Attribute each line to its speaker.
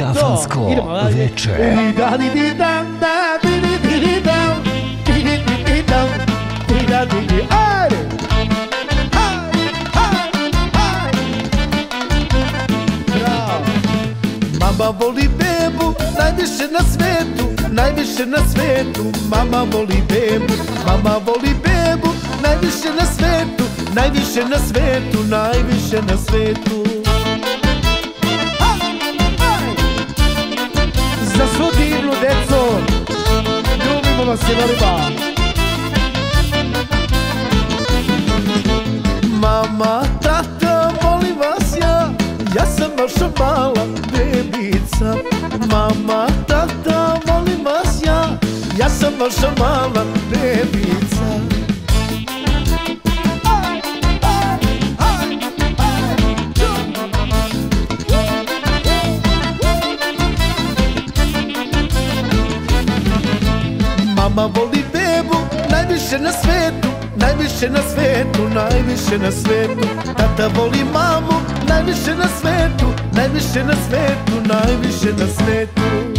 Speaker 1: Kafansko
Speaker 2: idemo, ajde.
Speaker 1: veče.
Speaker 2: Da, di, di, dam, da, di, di, di, di, dam. Di, di, di, di, dam. Di, da, di, di. Ajde! Haj, haj, haj. Bravo. Mama voli bebu najviše na svetu, najviše na svetu. Mama voli bebu, mama voli bebu najviše na svetu, najviše na svetu, najviše na svetu. I volimo. Mama, tata, volim vas ja, ja sam vaša mala bebica. Mama, tata, volim vas ja, ja sam vaša mala bebica. Mama voli bebu najviše na svetu Najviše na svetu, najviše na svetu. Tata voli mamu najviše na svetu Najviše na svetu, najviše na svetu